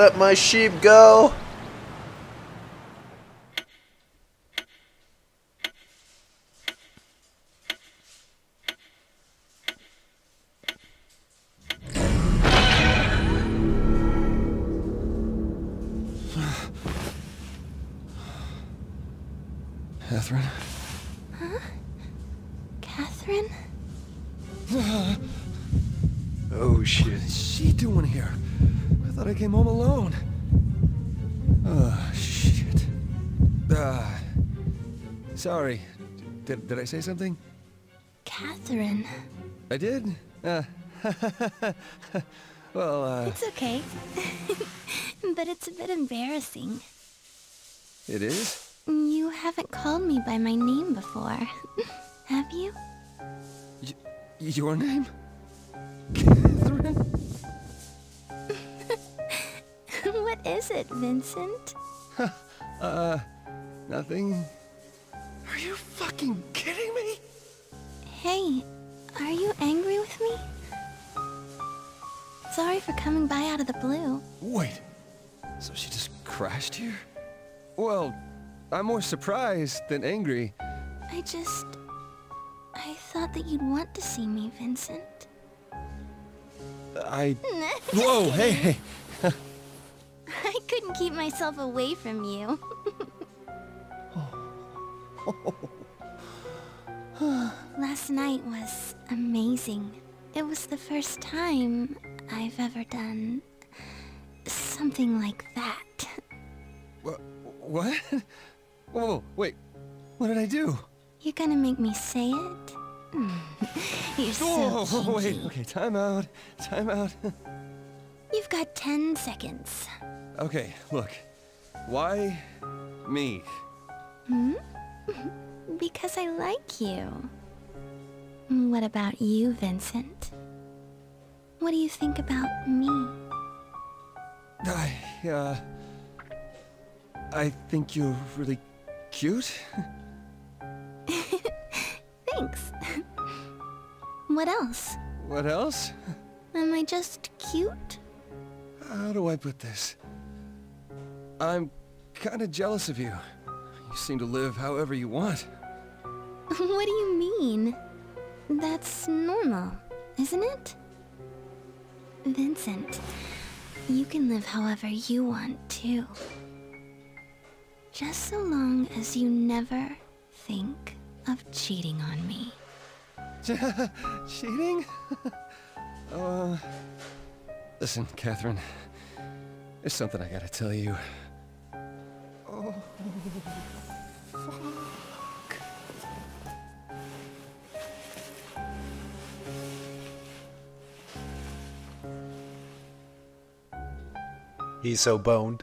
let my sheep go. Catherine? Huh? Catherine? Oh shit. What is she doing here? I thought I came home alone. Oh, shit. Uh, sorry. Did, did I say something? Catherine. I did? Uh, well, uh, It's okay. but it's a bit embarrassing. it is? You haven't called me by my name before. Have you? Y your name? What is it, Vincent? Uh, nothing. Are you fucking kidding me? Hey, are you angry with me? Sorry for coming by out of the blue. Wait, so she just crashed here? Well, I'm more surprised than angry. I just... I thought that you'd want to see me, Vincent. I... Whoa, hey, hey. I couldn't keep myself away from you. Last night was amazing. It was the first time I've ever done something like that. Wha- What? Whoa, wait. What did I do? You're gonna make me say it? You're so Oh, wait. Okay, time out. Time out. You've got 10 seconds. Okay, look. Why me? Hmm? Because I like you. What about you, Vincent? What do you think about me? I, uh... I think you're really cute. Thanks. what else? What else? Am I just cute? How do I put this? I'm kinda jealous of you. You seem to live however you want. what do you mean? That's normal, isn't it? Vincent, you can live however you want too. Just so long as you never think of cheating on me. Cheating? uh... Listen, Catherine. There's something I gotta tell you. Oh, fuck. He's so boned.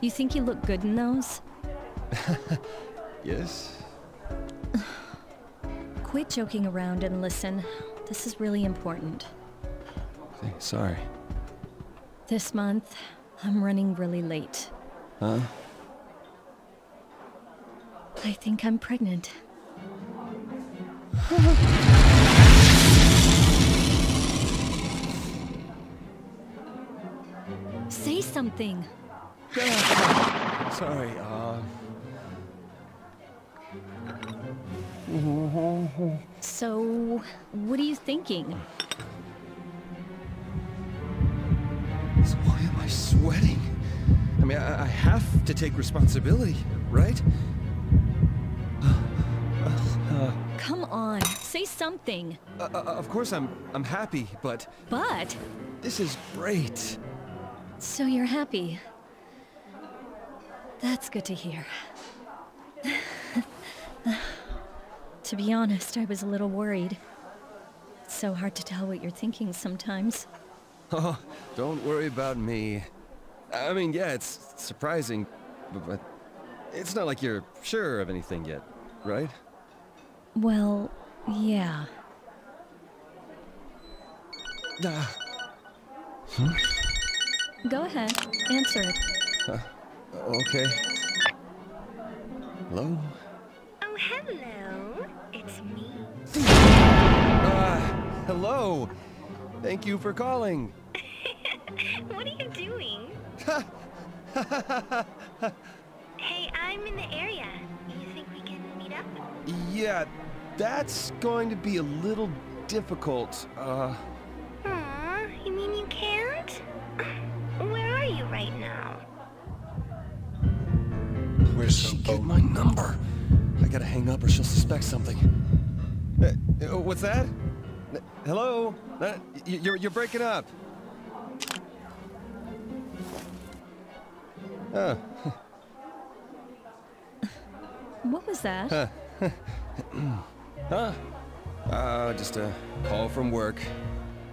You think you look good in those? yes? Quit joking around and listen. This is really important. Sorry. This month, I'm running really late. Huh? I think I'm pregnant. Say something. Sorry, uh... So, what are you thinking? So why am I sweating? I mean, I, I have to take responsibility, right? Come on, say something. Uh, uh, of course I'm I'm happy, but But, this is great. so you're happy. That's good to hear. to be honest, I was a little worried. It's so hard to tell what you're thinking sometimes. Oh, don't worry about me. I mean, yeah, it's surprising, but, it's not like you're sure of anything yet, right? Well, yeah. Ah, Go ahead. Answer it. Okay. Hello? Oh, hello. It's me. Uh, hello. Thank you for calling. What are you doing? hey, I'm in the area. You think we can meet up? Yeah, that's going to be a little difficult. Uh, We're she get my number. I gotta hang up or she'll suspect something. Uh, uh, what's that? Hello? Uh, you're, you're breaking up. Oh, What was that? huh? Uh, just a call from work.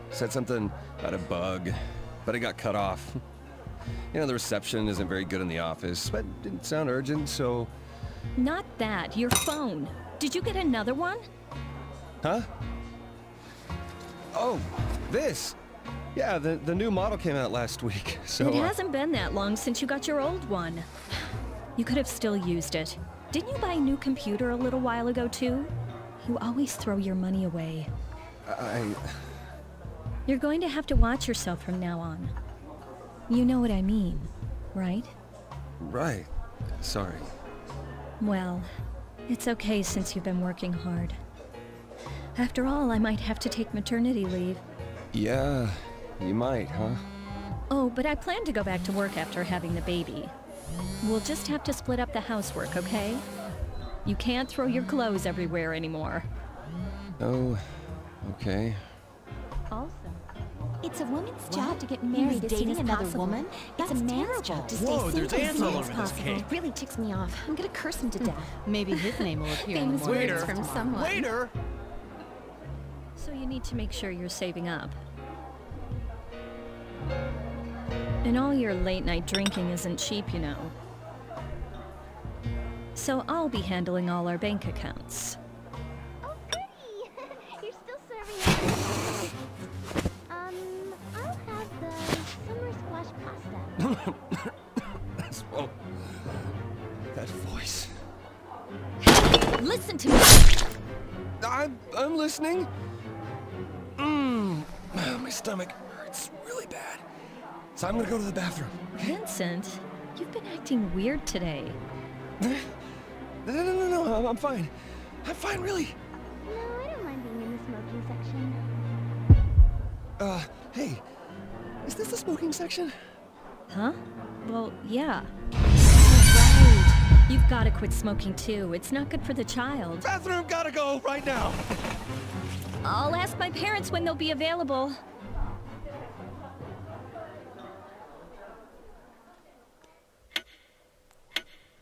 Said something about a bug, but it got cut off. You know, the reception isn't very good in the office, but it didn't sound urgent, so... Not that. Your phone. Did you get another one? Huh? Oh, this! Yeah, the, the new model came out last week, so... it uh, hasn't been that long since you got your old one. You could have still used it. Didn't you buy a new computer a little while ago, too? You always throw your money away. I... You're going to have to watch yourself from now on. You know what I mean, right? Right. Sorry. Well, it's okay since you've been working hard. After all, I might have to take maternity leave. Yeah, you might, huh? Oh, but I plan to go back to work after having the baby. We'll just have to split up the housework, okay? You can't throw your clothes everywhere anymore. Oh, okay. Also, It's a woman's job to get married as soon dating as another possible. woman? It's a man's terrible. job to stay Whoa, there's single as ants long all as over this possible. cake. It really ticks me off. I'm gonna curse him to mm-hmm. death. Maybe his name will appear in the Famous morning words from someone. Waiter! so you need to make sure you're saving up. And all your late night drinking isn't cheap, you know. So I'll be handling all our bank accounts. Squash pasta. oh, that voice. Listen to me. I'm, I'm listening. Mmm, my stomach hurts really bad. So I'm gonna go to the bathroom. Vincent, you've been acting weird today. No, no, no, no, no, I'm, I'm fine. I'm fine, really. No, I don't mind being in the smoking section. Uh, hey, is this the smoking section? Huh? Well, yeah. Right. You've got to quit smoking too. It's not good for the child. Bathroom, gotta go right now. I'll ask my parents when they'll be available.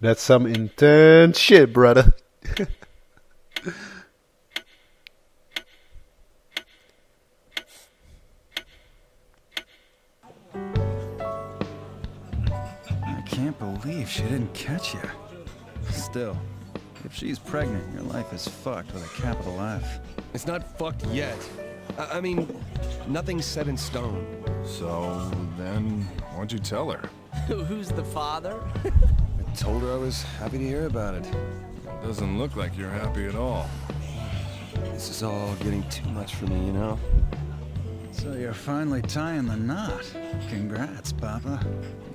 That's some intense shit, brother. can't believe she didn't catch you. Still, if she's pregnant, your life is fucked with a capital F. It's not fucked yet. I, I mean, nothing's set in stone. So then, what'd you tell her? Who's the father? I told her I was happy to hear about it. Doesn't look like you're happy at all. This is all getting too much for me, you know? So you're finally tying the knot. Congrats, Papa.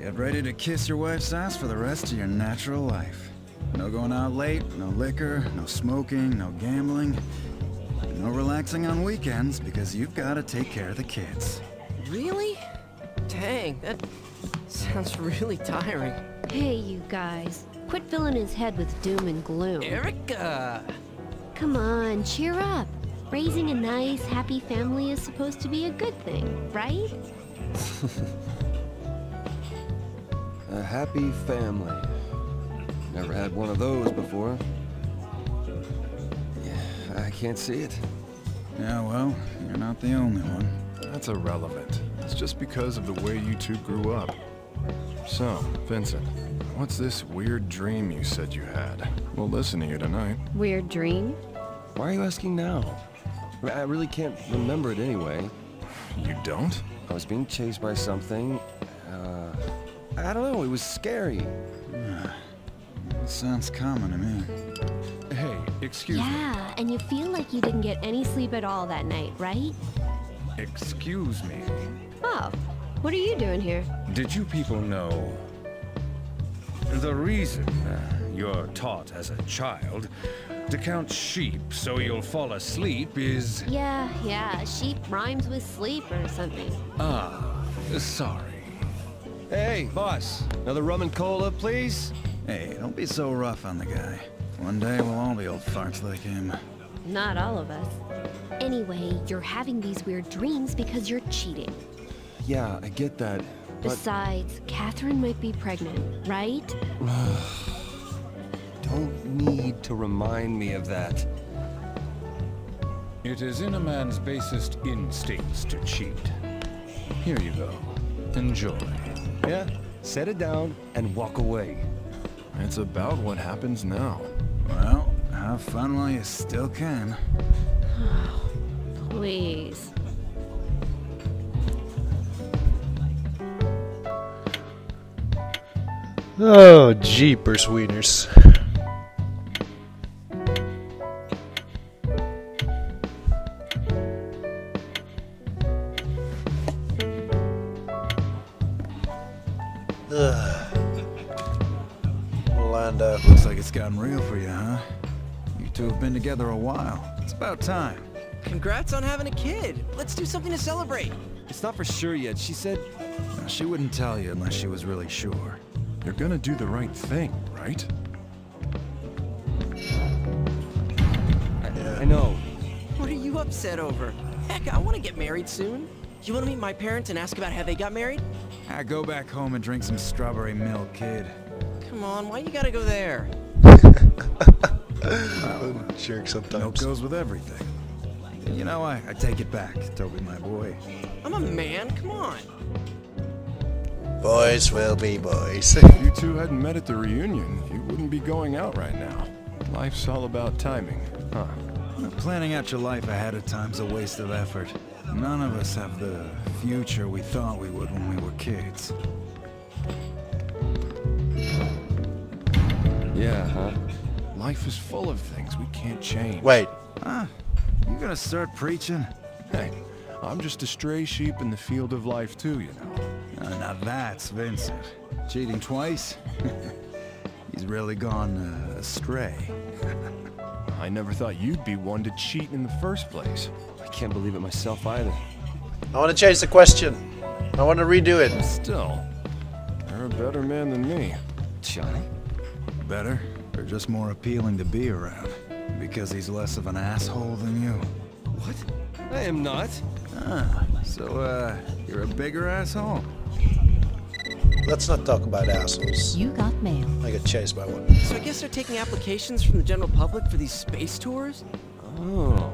Get ready to kiss your wife's ass for the rest of your natural life. No going out late, no liquor, no smoking, no gambling. No relaxing on weekends because you've got to take care of the kids. Really? Dang, that sounds really tiring. Hey, you guys. Quit filling his head with doom and gloom. Erica! Come on, cheer up. Raising a nice, happy family is supposed to be a good thing, right? A happy family. Never had one of those before. Yeah, I can't see it. Yeah, well, you're not the only one. That's irrelevant. It's just because of the way you two grew up. So, Vincent, what's this weird dream you said you had? We'll listen to you tonight. Weird dream? Why are you asking now? I really can't remember it anyway. You don't? I was being chased by something. Uh, I don't know, it was scary. Sounds common to me. Hey, excuse me. Yeah, and you feel like you didn't get any sleep at all that night, right? Excuse me. Oh, what are you doing here? Did you people know the reason uh, you're taught as a child to count sheep so you'll fall asleep is Yeah, yeah, sheep rhymes with sleep or something. ah sorry. Hey, boss, another rum and cola, please? Hey, don't be so rough on the guy. One day we'll all be old farts like him. Not all of us. Anyway, you're having these weird dreams because you're cheating. Yeah, I get that. But Besides, Katherine might be pregnant, right? don't need to remind me of that. It is in a man's basest instincts to cheat. Here you go. Enjoy. Yeah, set it down and walk away. It's about what happens now. Well, have fun while you still can. Please. Oh, jeepers wieners. Been together a while. It's about time. Congrats on having a kid. Let's do something to celebrate. It's not for sure yet. She said, Now, she wouldn't tell you unless she was really sure. You're gonna do the right thing, right? I, I know. What are you upset over? Heck, I want to get married soon. You want to meet my parents and ask about how they got married? Ah, go back home and drink some strawberry milk, kid. Come on, why you gotta go there? Jerk Milk sometimes. goes with everything. You know, I, I take it back, Toby, my boy. I'm a man, come on. Boys will be boys. If you two hadn't met at the reunion, you wouldn't be going out right now. Life's all about timing, huh? Planning out your life ahead of time's a waste of effort. None of us have the future we thought we would when we were kids. Yeah, huh? Life is full of things we can't change. Wait, Huh? You gonna start preaching? Hey, I'm just a stray sheep in the field of life too, you know. Uh, now that's Vincent. Cheating twice? He's really gone uh, astray. I never thought you'd be one to cheat in the first place. I can't believe it myself either. I want to change the question. I want to redo it. Still, you're a better man than me. Johnny? Better, or just more appealing to be around? Because he's less of an asshole than you. What? I am not. Ah, so, uh, you're a bigger asshole? Let's not talk about assholes. You got mail. I got chased by one. So I guess they're taking applications from the general public for these space tours? Oh,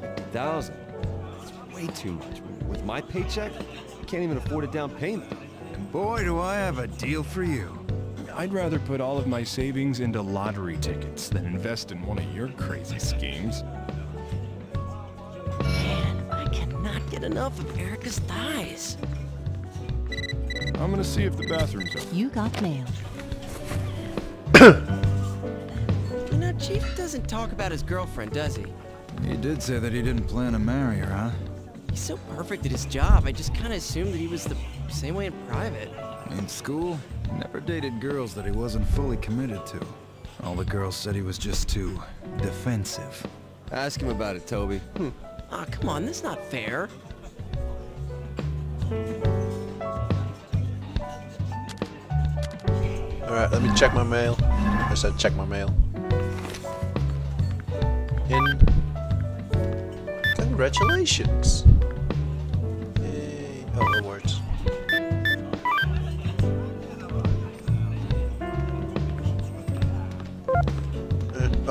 50,000. That's way too much. With my paycheck, I can't even afford a down payment. And boy, do I have a deal for you. I'd rather put all of my savings into lottery tickets than invest in one of your crazy schemes. Man, I cannot get enough of Erica's thighs. I'm gonna see if the bathroom's open. You got mail. You know, Chief doesn't talk about his girlfriend, does he? He did say that he didn't plan to marry her, huh? He's so perfect at his job, I just kind of assumed that he was the same way in private. In school, he never dated girls that he wasn't fully committed to. All the girls said he was just too defensive. Ask him about it, Toby. Hmm. Aw, come on, that's not fair. Alright, let me check my mail. I said check my mail. In. Congratulations.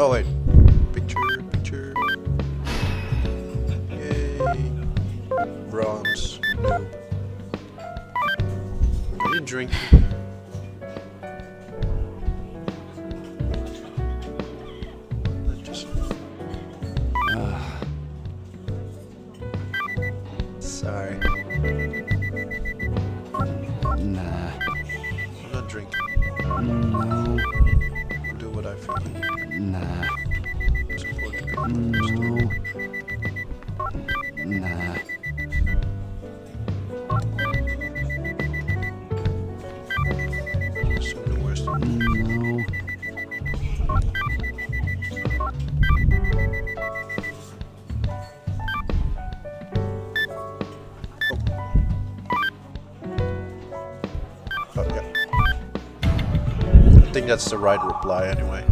Oh, wait. Picture, picture. Yay. Bronze. Noob. Are you drinking? Think that's the right reply anyway.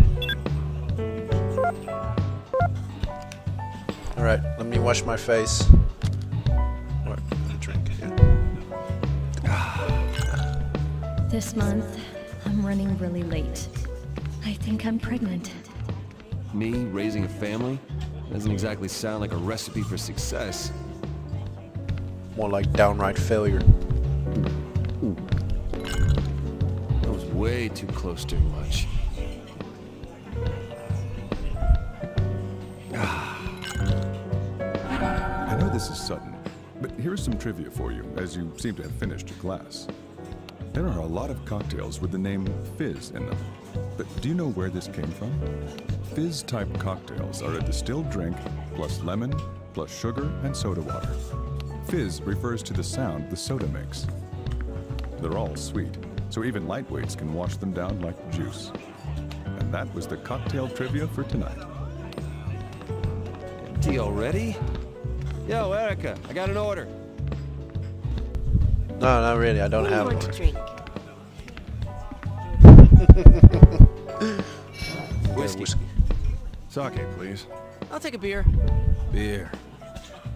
Alright, let me wash my face. What? A drink, yeah. This month, I'm running really late. I think I'm pregnant. Me raising a family? Doesn't exactly sound like a recipe for success. More like downright failure. Way too close to much. Ah. I know this is sudden, but here's some trivia for you, as you seem to have finished your glass. There are a lot of cocktails with the name Fizz in them. But do you know where this came from? Fizz type cocktails are a distilled drink plus lemon plus sugar and soda water. Fizz refers to the sound the soda makes. They're all sweet, so even lightweights can wash them down like juice. And that was the cocktail trivia for tonight. Tea already? Yo, Erica, I got an order. No, not really. I don't What do you want one. to drink? Whiskey. whiskey. Sake, please. I'll take a beer. Beer.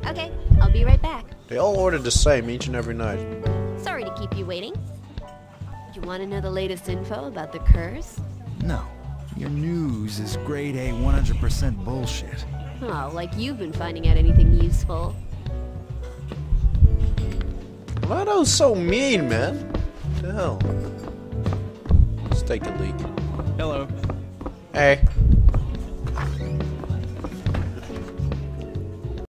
Okay, I'll be right back. They all order the same each and every night. Sorry to keep you waiting. You want to know the latest info about the curse? No. Your news is grade A 100% bullshit. Oh, like you've been finding out anything useful. Why are those so mean, man? What the hell? Let's take a leak. Hello. Hey.